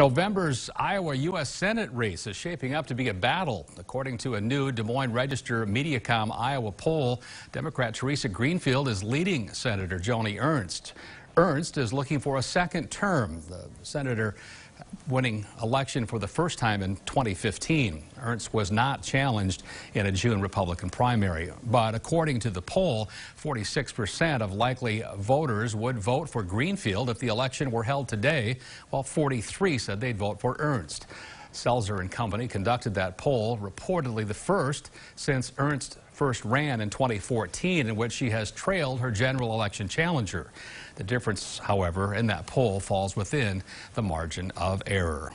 November's Iowa U.S. Senate race is shaping up to be a battle. According to a new Des Moines Register Mediacom Iowa poll, Democrat Theresa Greenfield is leading Senator Joni Ernst. Ernst is looking for a second term. The senator winning election for the first time in 2015. Ernst was not challenged in a June Republican primary, but according to the poll, 46% of likely voters would vote for Greenfield if the election were held today, while 43 said they'd vote for Ernst. Selzer and Company conducted that poll, reportedly the first since Ernst first ran in 2014, in which she has trailed her general election challenger. The difference, however, in that poll falls within the margin of error.